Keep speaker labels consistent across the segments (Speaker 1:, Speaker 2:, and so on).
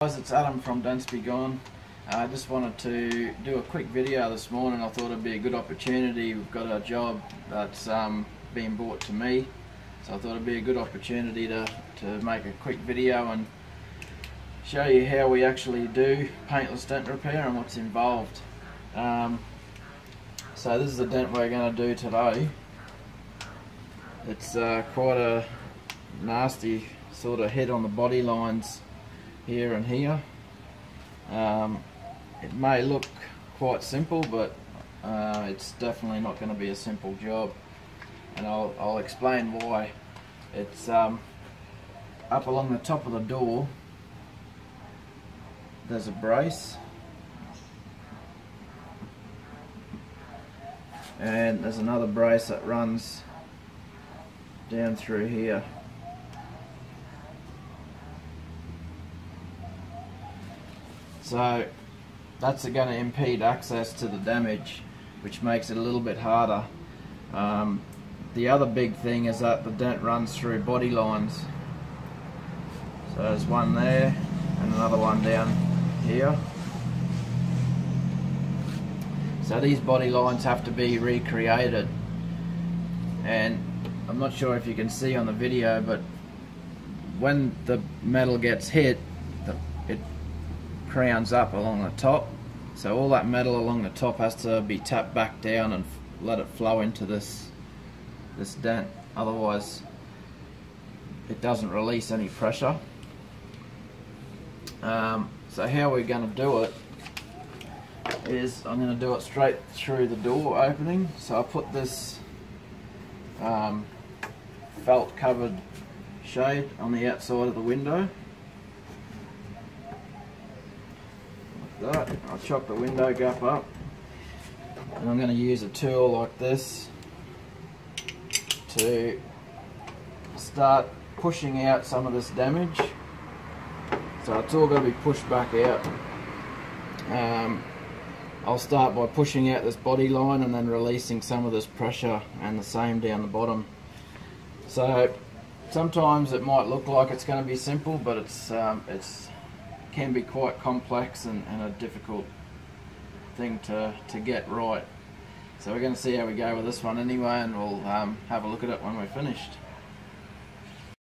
Speaker 1: Guys, it's Adam from Dents-B-Gone. Uh, I just wanted to do a quick video this morning. I thought it'd be a good opportunity. We've got a job that's um, being brought to me, so I thought it'd be a good opportunity to, to make a quick video and show you how we actually do paintless dent repair and what's involved. Um, so this is the dent we're going to do today. It's uh, quite a nasty sort of hit on the body lines here and here. Um, it may look quite simple but uh, it's definitely not going to be a simple job and I'll, I'll explain why. It's um, up along the top of the door there's a brace and there's another brace that runs down through here. So that's going to impede access to the damage which makes it a little bit harder. Um, the other big thing is that the dent runs through body lines. So there's one there and another one down here so these body lines have to be recreated. And I'm not sure if you can see on the video but when the metal gets hit it crowns up along the top. So all that metal along the top has to be tapped back down and let it flow into this this dent. Otherwise it doesn't release any pressure. Um, so how we're going to do it is I'm going to do it straight through the door opening. So I put this um, felt covered shade on the outside of the window. Like that. I'll chop the window gap up. And I'm going to use a tool like this to start pushing out some of this damage. So it's all going to be pushed back out. Um, I'll start by pushing out this body line and then releasing some of this pressure and the same down the bottom so sometimes it might look like it's going to be simple but it's um, it's can be quite complex and, and a difficult thing to, to get right so we're going to see how we go with this one anyway and we'll um, have a look at it when we're finished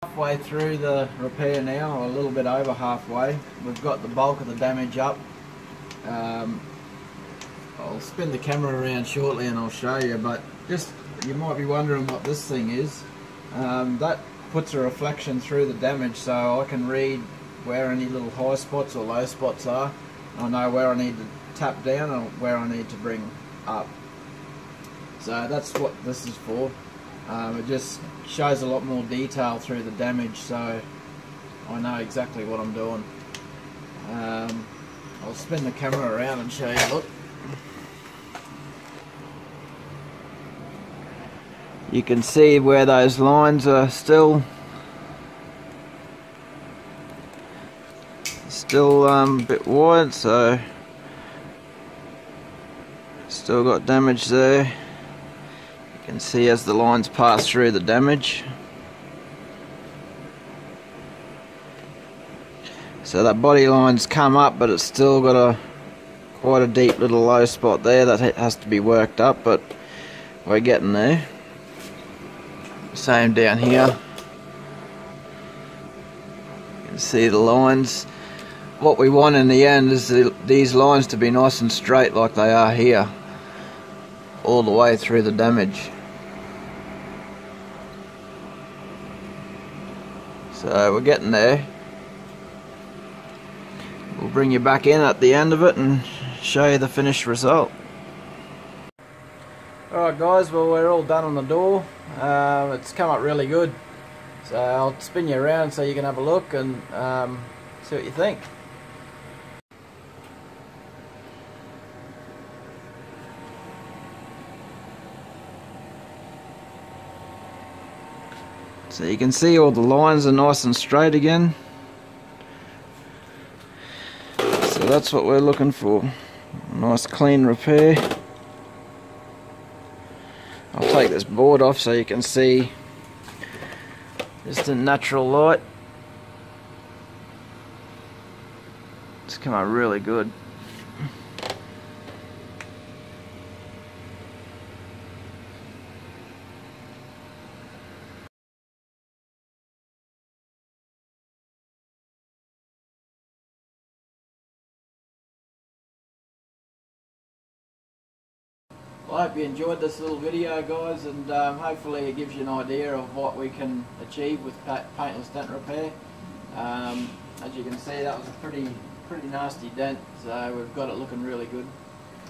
Speaker 1: halfway through the repair now, a little bit over halfway. We've got the bulk of the damage up. Um, I'll spin the camera around shortly and I'll show you, but just, you might be wondering what this thing is. Um, that puts a reflection through the damage so I can read where any little high spots or low spots are. I know where I need to tap down and where I need to bring up. So that's what this is for. Um, it just shows a lot more detail through the damage so I know exactly what I'm doing. Um, I'll spin the camera around and show you, look. You can see where those lines are still still um, a bit wide so still got damage there You can see as the lines pass through the damage. So that body line's come up but it's still got a quite a deep little low spot there that has to be worked up but we're getting there. Same down here. You can see the lines. What we want in the end is the, these lines to be nice and straight like they are here all the way through the damage. So we're getting there. We'll bring you back in at the end of it and show you the finished result. Alright guys, well we're all done on the door. Uh, it's come up really good. So I'll spin you around so you can have a look and um, see what you think. So you can see all the lines are nice and straight again. So that's what we're looking for. Nice clean repair. Take this board off so you can see just the natural light. It's come out really good. Well, I hope you enjoyed this little video guys and um, hopefully it gives you an idea of what we can achieve with paintless dent repair. Um, as you can see that was a pretty pretty nasty dent so we've got it looking really good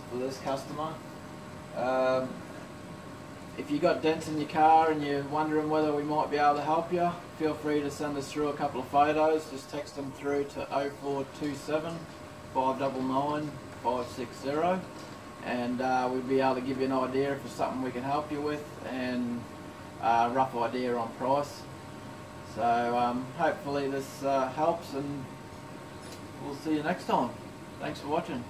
Speaker 1: for this customer. Um, if you've got dents in your car and you're wondering whether we might be able to help you, feel free to send us through a couple of photos. Just text them through to 0427 599 560 and uh, we'd be able to give you an idea if it's something we can help you with and a rough idea on price. So um, hopefully this uh, helps and we'll see you next time. Thanks for watching.